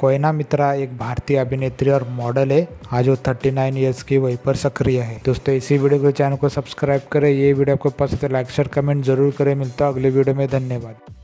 कोयना मित्रा एक भारतीय अभिनेत्री और मॉडल है। आज वो 39 ईयर्स की वही पर सक्रिय है। दोस्तों, इसी वीडियो को, चैनल को सब्सक्राइब करें। ये वीडियो आपको पसंद है, लाइक शेयर कमेंट ज़रूर करें। मिलता है अगले वीडियो में। धन्यवाद।